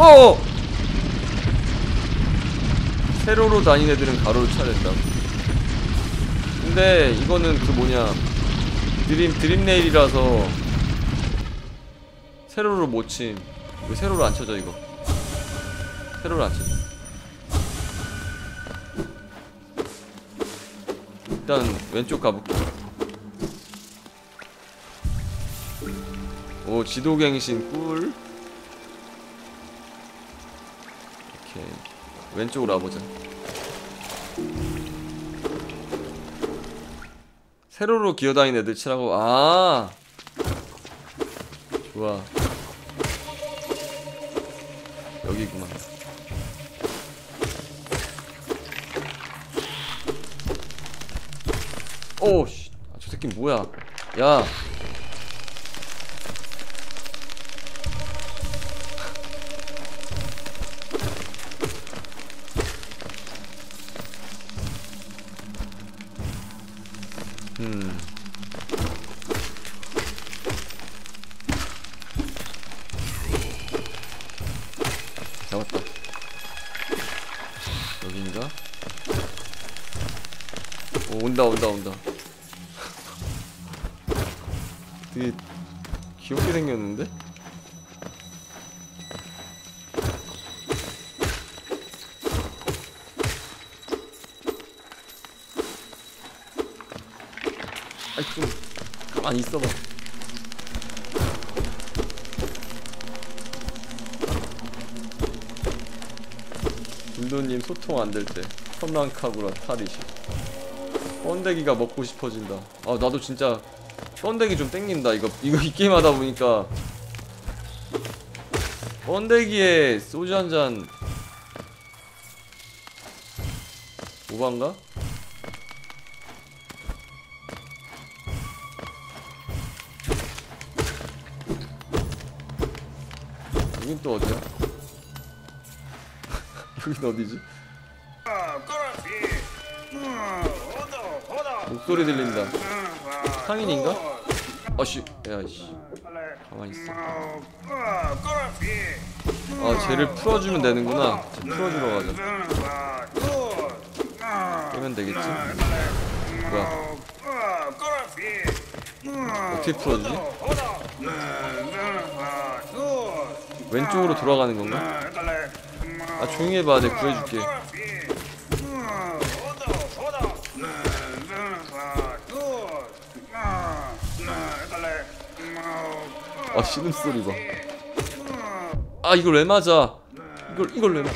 어! 세로로 다니는 애들은 가로를 쳐야 된다. 근데 이거는 그 뭐냐 드림 드림 네일이라서 세로로 못 침. 왜 세로로 안 쳐져 이거? 세로로 안 쳐져. 일단 왼쪽 가볼게. 오 지도갱신 꿀. 오케이 왼쪽으로 와보자. 세로로 기어다니는 애들 치라고 아! 좋아. 여기구만. 오씨. 아, 저 새끼 뭐야? 야 김도님 소통 안될때 첨랑카구라 탈이시 번데기가 먹고 싶어진다 아 나도 진짜 번데기 좀 땡긴다 이거 이거 이 게임 하다 보니까 번데기에 소주 한잔 오반가? 여긴 또 어디야? 여긴 어디지? 소리 들린다. 상인인가? 아씨, 야씨, 가만히 있어. 아, 쟤를 풀어주면 되는구나. 쟤 풀어주러 가자. 깨면 되겠지? 뭐야? 어떻게 풀어주지? 왼쪽으로 돌아가는 건가? 아, 조용히 해봐. 내가 구해줄게. 아, 신음소리 봐. 아, 이걸 왜 맞아? 이걸, 이걸 왜 맞아?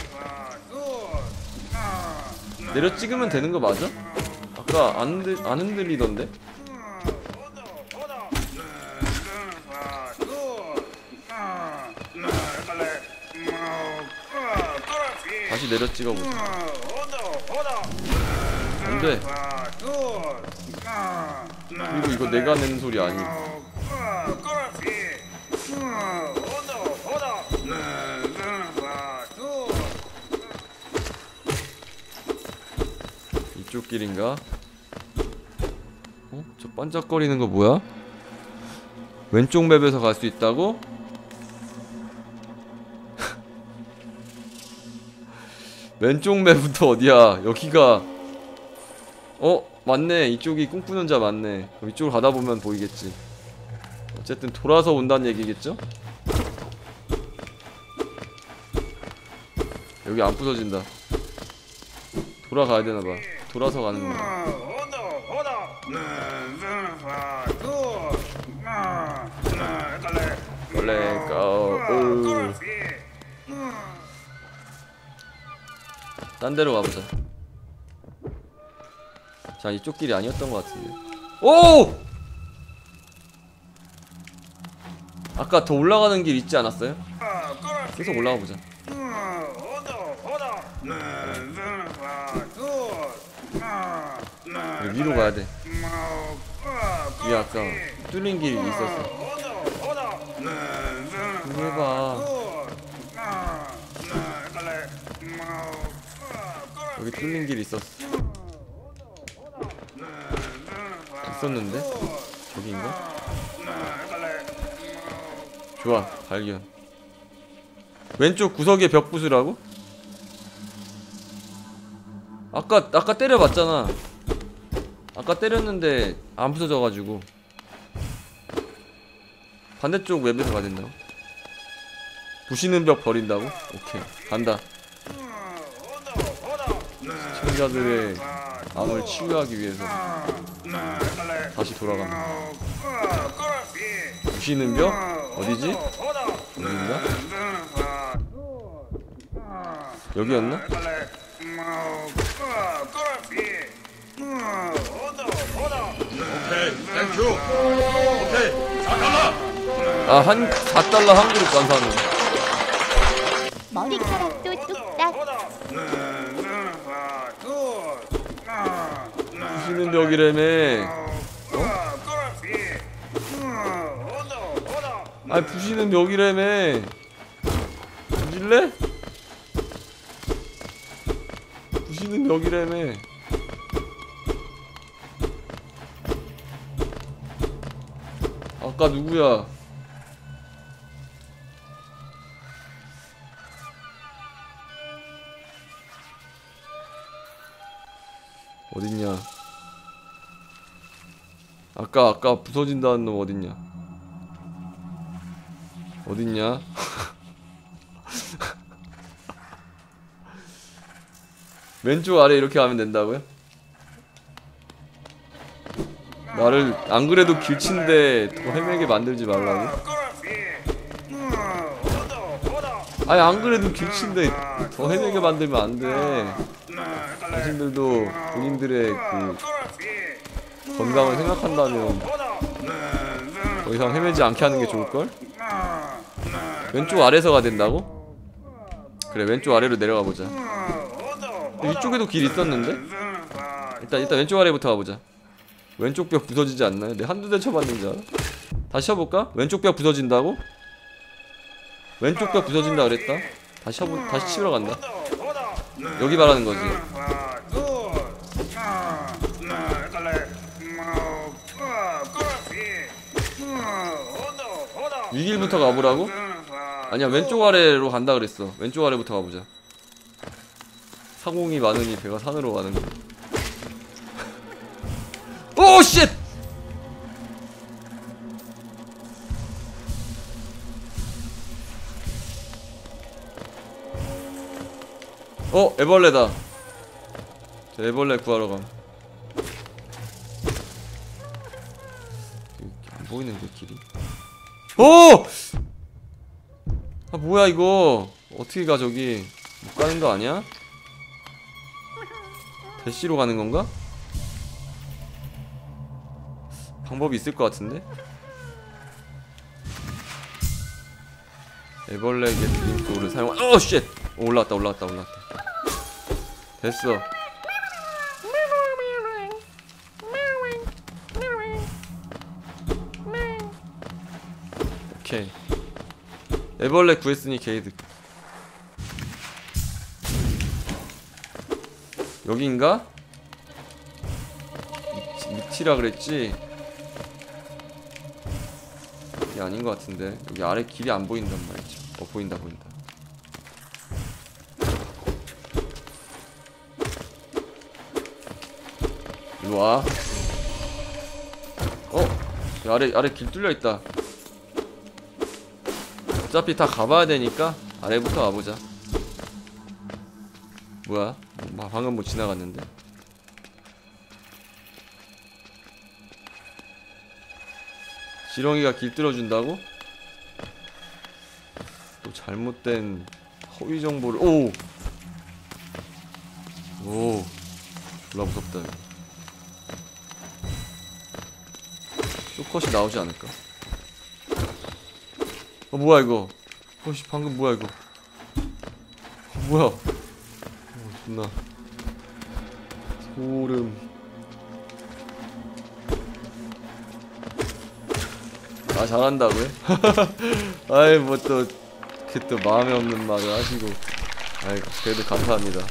내려 찍으면 되는 거 맞아? 아까 안, 흔들, 안 흔들리던데? 다시 내려 찍어보자. 안 돼. 그리고 이거 내가 내는 소리 아니. 이 길인가? 어? 저 반짝거리는 거 뭐야? 왼쪽 맵에서 갈 수 있다고? 왼쪽 맵부터 어디야? 여기가 어? 맞네 이쪽이 꿈꾸는 자 맞네 이쪽으로 가다 보면 보이겠지 어쨌든 돌아서 온다는 얘기겠죠? 여기 안 부서진다 돌아가야 되나봐 돌아서 가는 거야. 원래 가오. 딴 데로 가보자. 자 이쪽 길이 아니었던 것 같은데. 오! 아까 더 올라가는 길 있지 않았어요? 계속 올라가 보자 여기 위로 가야 돼 위에 아까 뚫린 길이 있었어 해봐 여기 뚫린 길이 있었어 있었는데? 저기인가? 좋아 발견 왼쪽 구석에 벽 부수라고? 아까 아까 때려봤잖아. 아까 때렸는데 안 부서져가지고 반대쪽 웹에서 가야 된다고? 부시는 벽 버린다고? 오케이 간다. 시청자들의 암을 치유하기 위해서 다시 돌아갑니다. 부시는 벽 어디지? 여기인가? 여기였나? 아 한 4달러 한 그릇 감사합니다. 머리카락도 뚝딱 부시는 벽이라며. 아 부시는 벽이라며. 부실래? 부시는 벽이라며. 아까 누구야? 어딨냐? 아까 아까 부서진다는 놈 어딨냐? 어딨냐? 왼쪽 아래 이렇게 하면 된다고요? 나를 안 그래도 길친데 더 헤매게 만들지 말라고? 아니 안 그래도 길친데 더 헤매게 만들면 안 돼. 당신들도 본인들의 그 건강을 생각한다면 더 이상 헤매지 않게 하는 게 좋을걸? 왼쪽 아래서 가 된다고? 그래 왼쪽 아래로 내려가 보자 이쪽에도 길 있었는데? 일단 일단 왼쪽 아래부터 가보자 왼쪽 벽 부서지지 않나요? 내 한두 대 쳐봤는지 알아? 다시 쳐볼까? 왼쪽 벽 부서진다고? 왼쪽 벽 부서진다 그랬다 다시 쳐보 다시 치러 간다 여기 말하는 거지 위길부터 가보라고? 아니야 왼쪽 아래로 간다 그랬어 왼쪽 아래부터 가보자 사공이 많으니 배가 산으로 가는 거 오, shit! 어, 애벌레다. 저 애벌레 구하러 감. 여기 안 보이는데 길이. 오! 아 뭐야 이거? 어떻게 가 저기? 못 가는 거 아니야? 대시로 가는 건가? 방법이 있을 것 같은데? 애벌레의 드림도를 사용. 어 shit! 오, 올라왔다 올라왔다 올라왔다. 됐어. 오케이. 애벌레 구했으니 개이득. 여기인가? 밑- 밑이라 그랬지? 아닌 것 같은데 여기 아래 길이 안 보인단 말이죠. 어 보인다 보인다. 일로 와. 어? 아래 아래 길 뚫려 있다. 어차피 다 가봐야 되니까 아래부터 가보자. 뭐야? 뭐, 방금 뭐 지나갔는데 지렁이가 길 뚫어준다고? 또 잘못된 허위 정보를 오! 오 졸라 무섭다. 쇼컷이 나오지 않을까? 어 뭐야 이거 어씨 방금 뭐야 이거 어, 뭐야 어 존나 소름 아 잘한다고요? 아이 뭐 또 이렇게 또 마음에 없는 말을 하시고 아이 그래도 감사합니다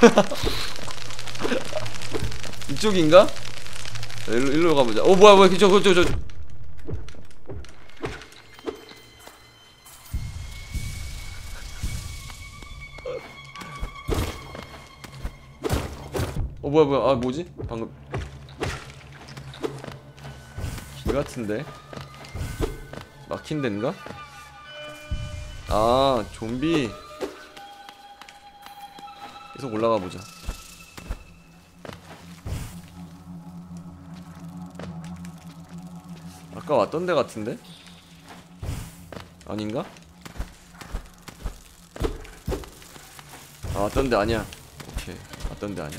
이쪽인가? 자, 일로, 일로 가보자 어 뭐야 뭐야 그쪽 그쪽 저. 어 뭐야 뭐야 아 뭐지? 방금 같은데? 막힌 데인가? 아 좀비 계속 올라가 보자 아까 왔던 데 같은데? 아닌가? 아 왔던 데 아니야 오케이 왔던 데 아니야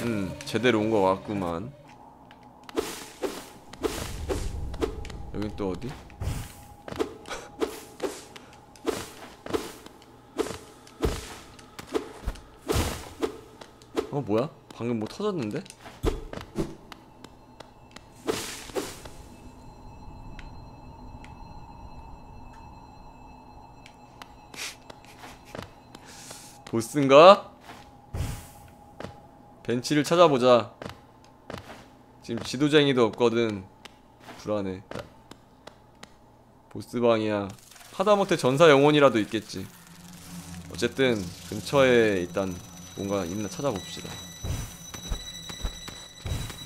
음 제대로 온 거 같구만 여긴 또 어디? 어 뭐야? 방금 뭐 터졌는데? 보스인가? 벤치를 찾아보자. 지금 지도쟁이도 없거든. 불안해. 보스방이야. 하다못해 전사 영혼이라도 있겠지. 어쨌든 근처에 일단 뭔가 있나 찾아봅시다.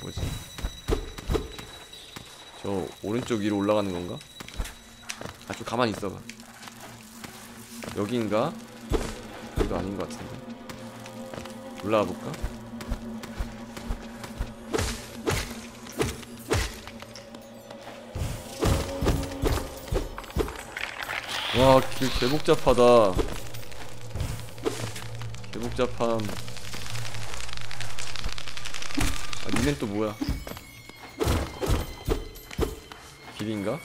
뭐지? 저 오른쪽 위로 올라가는 건가? 아 좀 가만히 있어봐. 여기인가? 여기도 아닌 것 같은데. 올라가 볼까? 와, 길 개복잡하다. 개복잡함. 아, 니넨 또 뭐야? 길인가?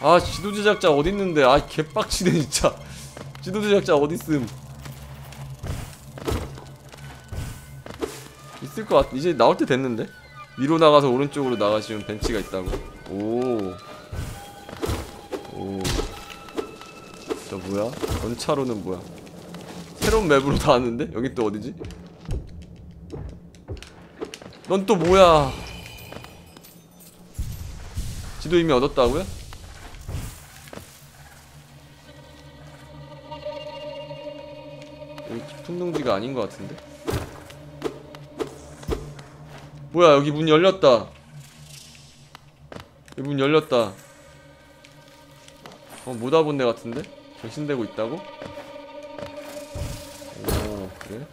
아, 지도 제작자 어딨는데? 아, 개빡치네, 진짜. 지도 제작자 어딨음? 있을 것 같, 이제 나올 때 됐는데? 위로 나가서 오른쪽으로 나가시면 벤치가 있다고. 오. 오. 뭐야? 전차로는 뭐야? 새로운 맵으로 나왔는데? 여기 또 어디지? 넌 또 뭐야? 지도 이미 얻었다고요? 여기 깊은 동지가 아닌 것 같은데? 뭐야 여기 문 열렸다 여기 문 열렸다 어, 못 와본 데 같은데? 갱신되고 있다고? 오, 그래?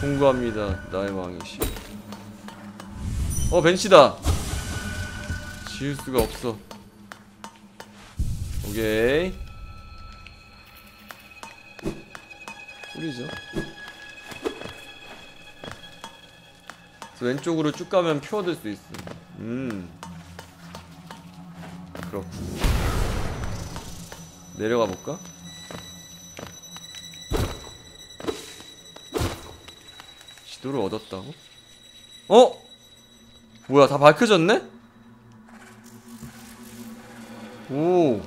통과합니다, 나의 왕이시. 어, 벤치다! 지울 수가 없어. 오케이. 뿌리죠. 왼쪽으로 쭉 가면 표 얻을 수 있어. 음. 그렇군. 내려가 볼까? 지도를 얻었다고? 어? 뭐야 다 밝혀졌네? 오.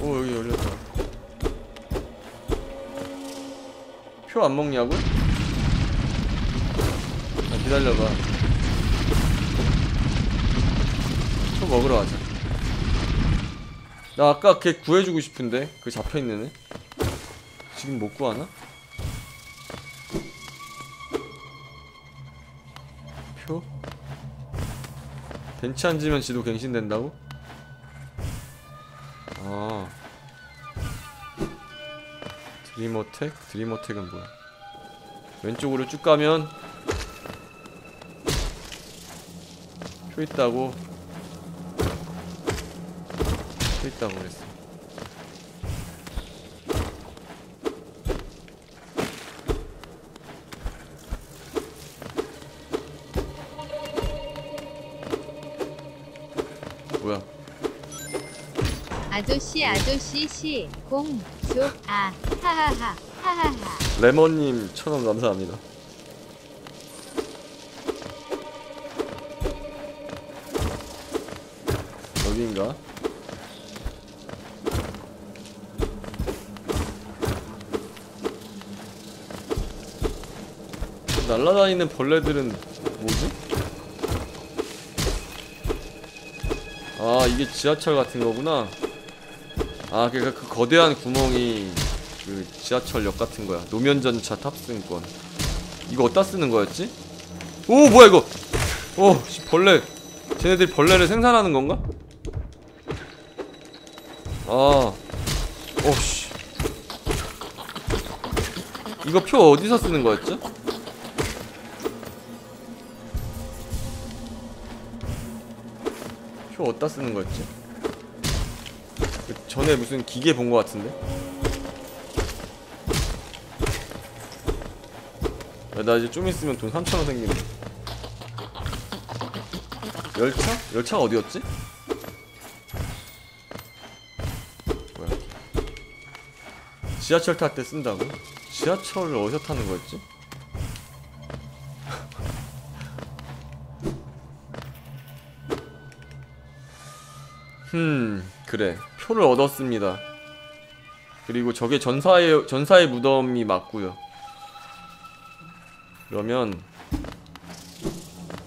오 여기 열렸다. 표 안 먹냐고? 아, 기다려봐. 먹으러 가자. 나 아까 걔 구해주고 싶은데 그 잡혀있는 애 지금 못 구하나? 표? 벤치 앉으면 지도 갱신된다고? 아 드림어택? 드림어택은 뭐야 왼쪽으로 쭉 가면 표 있다고 표 있다고 그랬어. 뭐야? 아저씨 아저씨 시공조아 하하하 하하하. 레몬님 천원 감사합니다. 여기인가? 날아다니는 벌레들은 뭐지? 아 이게 지하철 같은 거구나 아 그러니까 그 거대한 구멍이 그 지하철역 같은 거야 노면전차 탑승권 이거 어디다 쓰는 거였지? 오 뭐야 이거 오 씨, 벌레 쟤네들이 벌레를 생산하는 건가? 아 오씨 이거 표 어디서 쓰는 거였죠? 표 어디다 쓰는 거였지? 그 전에 무슨 기계 본 거 같은데? 야, 나 이제 좀 있으면 돈 3천원 생기네 열차? 열차가 어디였지? 뭐야 지하철 탈 때 쓴다고? 지하철을 어디서 타는 거였지? 흠 그래 표를 얻었습니다. 그리고 저게 전사의 전사의 무덤이 맞고요. 그러면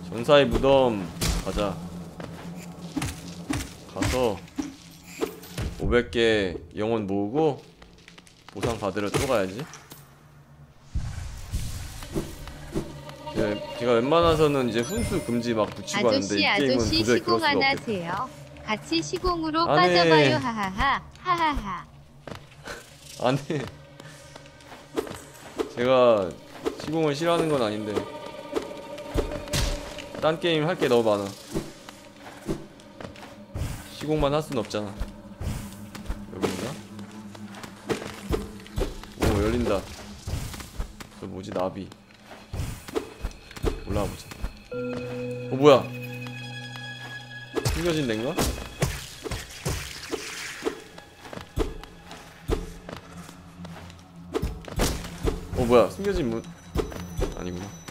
전사의 무덤 가자. 가서 500개 영혼 모으고 보상 받으러 또 가야지. 예, 제가 웬만해서는 이제 훈수 금지 막 붙이고 하는데 이 아저씨 게임은 아저씨 도저히 그럴 수가 하세요. 같이 시공으로 안 해. 빠져봐요. 하하하. 하하하. 아니. 제가 시공을 싫어하는 건 아닌데. 딴 게임 할 게 너무 많아. 시공만 할 순 없잖아. 여기인가? 오 열린다. 저 뭐지? 나비. 올라와 보자. 어 뭐야 숨겨진 데인가? 어 뭐야 숨겨진 문 아니구나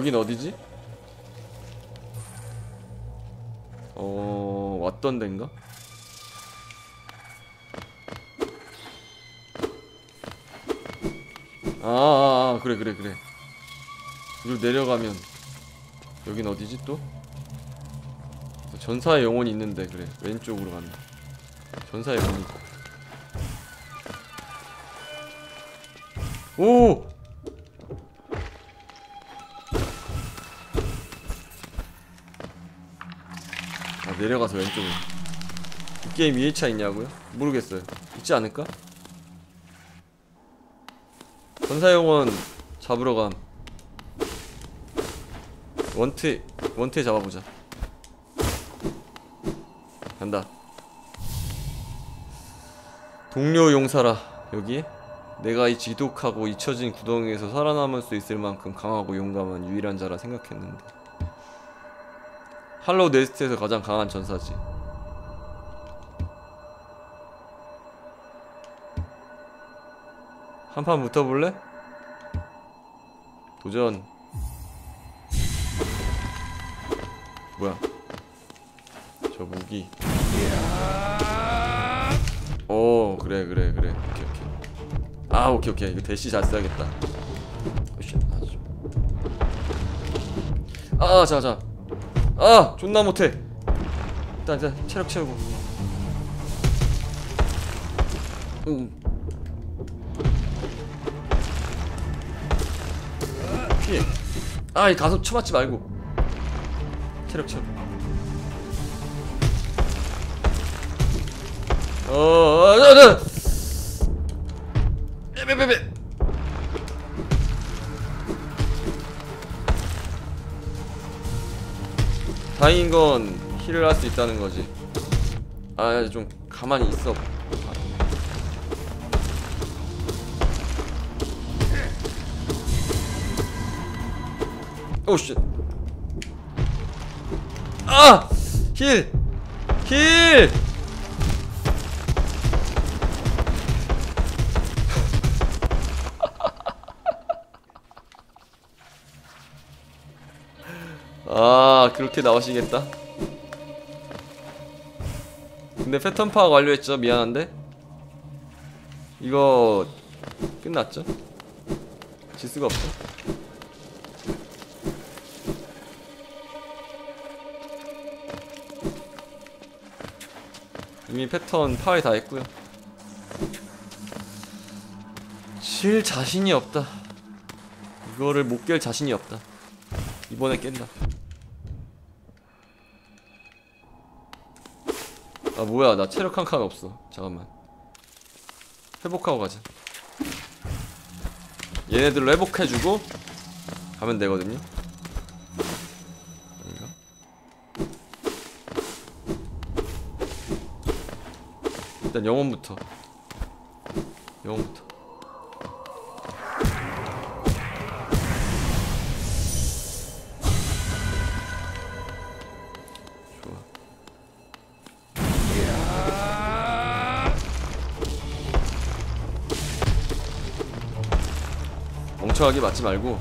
여긴 어디지? 어 왔던 데인가? 아, 아, 아 그래 그래 그래 이리로 내려가면 여긴 어디지 또? 전사의 영혼이 있는데 그래 왼쪽으로 간다 전사의 영혼이 있고 오! 내려가서 왼쪽으로 이 게임 2회차 있냐고요? 모르겠어요 있지 않을까? 전사영원 잡으러 감 원트 원트에 잡아보자 간다 동료 용사라 여기에? 내가 이 지독하고 잊혀진 구덩이에서 살아남을 수 있을 만큼 강하고 용감한 유일한 자라 생각했는데 할로우 네스트에서 가장 강한 전사지. 한판 붙어볼래? 도전. 뭐야? 저 무기. 오 그래 그래 그래. 오케이 오케이. 아 오케이 오케이. 이거 대시 잘 써야겠다. 으쌰, 아주. 아 자자 아 존나 못해. 일단 일단 체력 채우고. 음. 피해 아이 가서 쳐맞지 말고. 체력 채우고. 어, 어, 어, 어, 어. 빼빼빼빼 다행인 건 힐을 할 수 있다는 거지 아 좀 가만히 있어 오씨 아! 힐! 힐! 아 그렇게 나오시겠다. 근데 패턴 파악 완료했죠? 미안한데? 이거 끝났죠? 질 수가 없죠 이미 패턴 파괴 다 했고요. 질 자신이 없다. 이거를 못 깰 자신이 없다. 이번에 깬다 아 뭐야. 나 체력 한 칸 없어. 잠깐만. 회복하고 가자. 얘네들로 회복해주고 가면 되거든요. 아닌가? 일단 영혼부터. 영혼부터 멍청하게 맞지 말고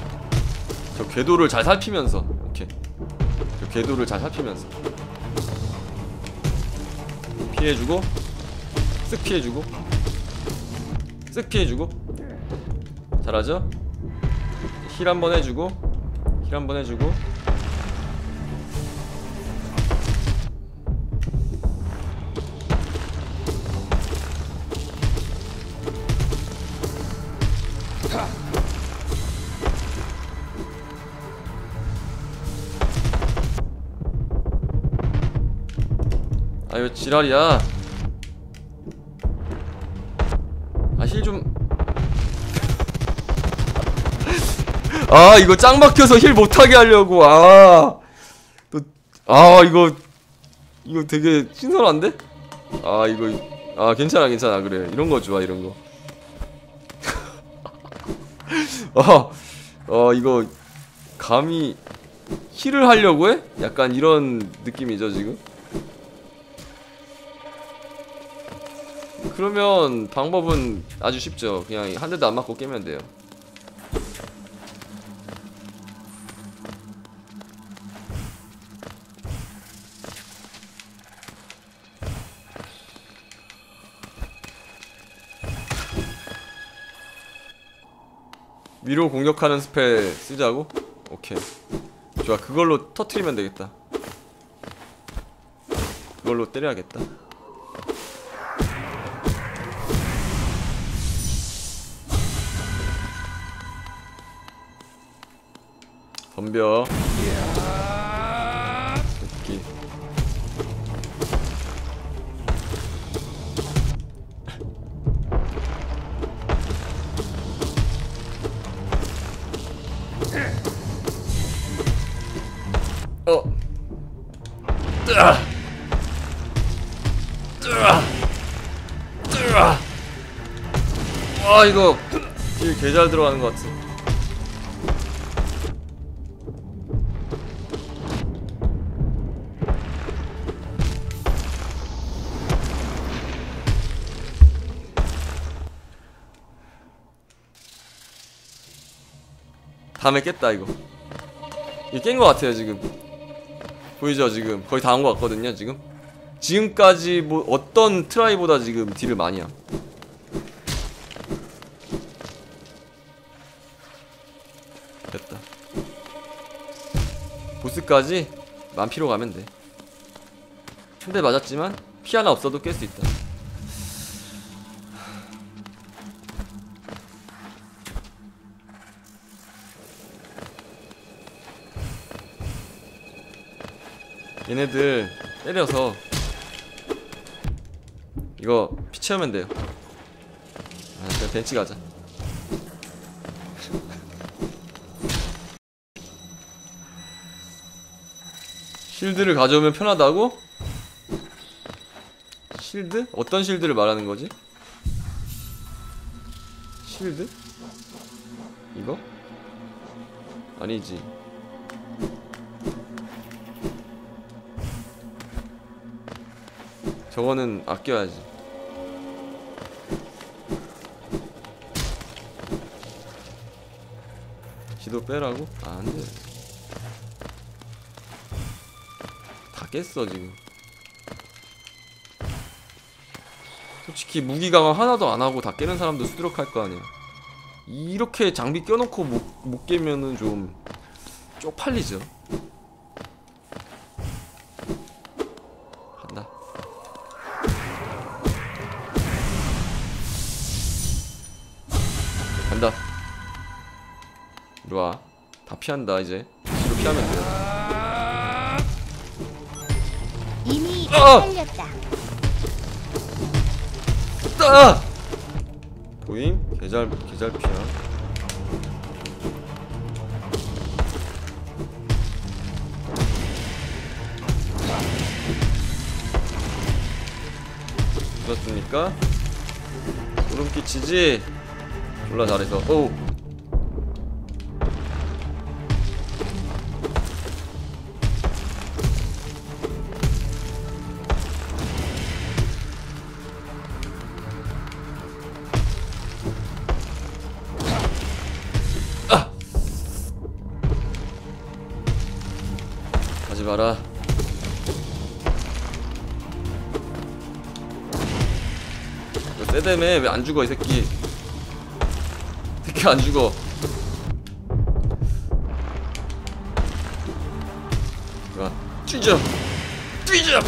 저 궤도를 잘 살피면서 오케이 저 궤도를 잘 살피면서. 피해주고 쓱 피해주고 쓱 피해주고. 잘하죠? heal 한 번 해주고 heal 한 번 해주고 아 이거 지랄이야. 아 heal 좀. 아 이거 짱 막혀서 heal 못하게 하려고. 아또아 이거 이거 되게 신선한데? 아 이거 아 괜찮아 괜찮아. 그래. 이런 거 좋아 이런 거. 어, 어 이거 감히 힐을 하려고 해? 약간 이런 느낌이죠 지금 그러면 방법은 아주 쉽죠. 그냥 한 대도 안 맞고 깨면 돼요. 위로 공격하는 스펠 쓰자고? 오케이. 좋아. 그걸로 터트리면 되겠다. 그걸로 때려야겠다. 덤벼. 새끼 어. 뜨아 뜨아 뜨아 와 이거 딜개잘 들어가는 것 같아 다음에 깼다 이거. 이거 깬거 같아요 지금. 보이죠 지금? 거의 다한거 같거든요 지금? 지금까지 뭐 어떤 트라이보다 지금 딜을 많이 함 됐다. 보스까지 만 피로 가면 돼 한 대 맞았지만 피 하나 없어도 깰 수 있다 얘네들 때려서 이거 피 채우면 돼요 아 그냥 벤치 가자 실드를 가져오면 편하다고? 실드? 어떤 실드를 말하는 거지? 실드? 이거? 아니지 저거는 아껴야지. 지도 빼라고? 아, 안 돼. 깼어 지금 솔직히 무기 강화 하나도 안 하고 다 깨는 사람도 수두룩할 거 아니야 이렇게 장비 껴놓고 못, 못 깨면은 좀 쪽팔리죠 피한다 이제 뒤로 피하면 돼 이미 아! 살렸다. 따! 보임? 개잘 개잘 피야. 죽었습니까? 소름 끼치지? 졸라 잘해서. 오. 세대매 왜안 죽어 이 새끼? 새끼 안 죽어. 자, 뛰자, 뛰자.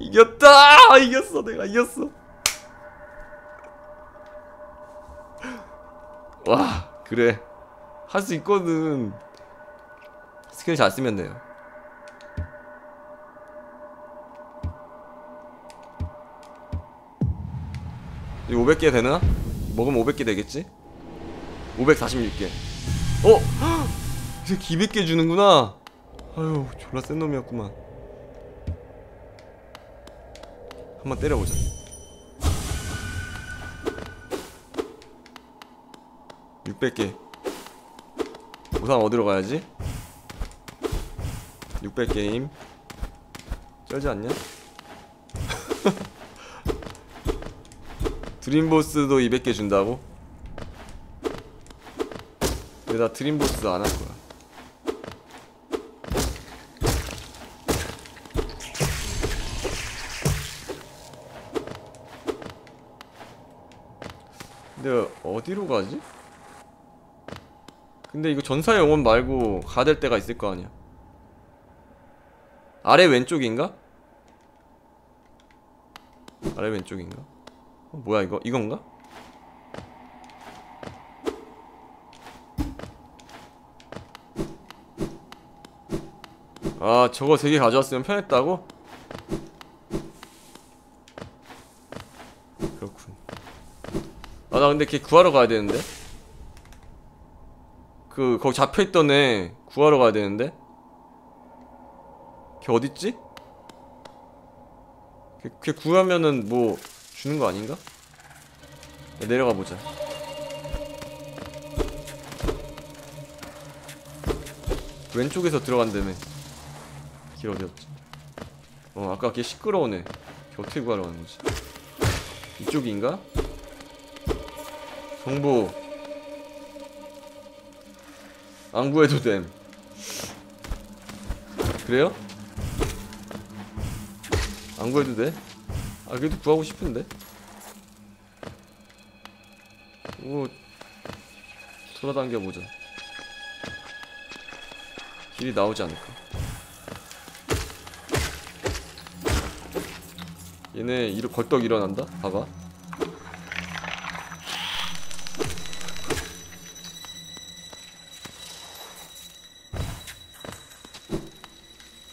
이겼다! 이겼어, 내가 이겼어. 와 그래 할 수 있거든 스킬 잘 쓰면 돼요 이 500개 되나? 먹으면 500개 되겠지? 546개 어? 헉! 이 새끼 200개 주는구나 아유 졸라 센 놈이었구만 한번 때려보자 육0 0개 우선 어디로 가야지? 600게임 쩔지 않냐? 드림보스도 200개 준다고? 왜나 드림보스 안 할 거야 근데 어디로 가지? 근데 이거 전사의 영혼 말고 가야 될 때가 있을 거 아니야 아래 왼쪽인가? 아래 왼쪽인가? 어, 뭐야 이거 이건가? 아 저거 세개 가져왔으면 편했다고? 그렇군 아 나 근데 걔 구하러 가야 되는데 그 거기 잡혀있던 애 구하러 가야 되는데 걔 어딨지? 걔, 걔 구하면은 뭐 주는 거 아닌가? 야, 내려가 보자 왼쪽에서 들어간다며 길 어디였지? 어 아까 걔 시끄러우네 걔 어떻게 구하러 가는 거지? 이쪽인가? 정보 안 구해도 됨 그래요? 안 구해도 돼? 아 그래도 구하고 싶은데? 오 돌아당겨 보자. 길이 나오지 않을까? 얘네 이러 걸떡 일어난다? 봐봐.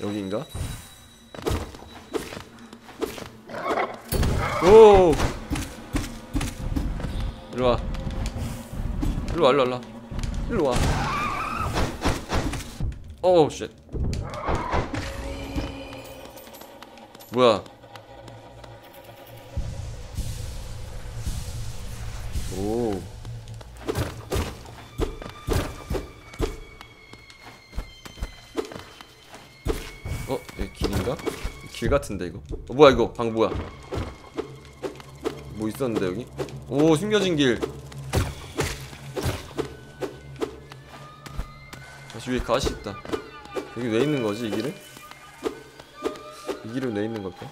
여기인가? 오! 일로 와. 일로 와, 일로 와, 일로 와. 일로 와. 오우, 쉣. 뭐야? 오. 어? 여기 길인가? 길 같은데 이거 어, 뭐야 이거 방금 뭐야 뭐 있었는데 여기? 오 숨겨진 길 다시 위에 가시 있다 여기 왜 있는 거지 이 길은? 이 길은 왜 있는 걸까?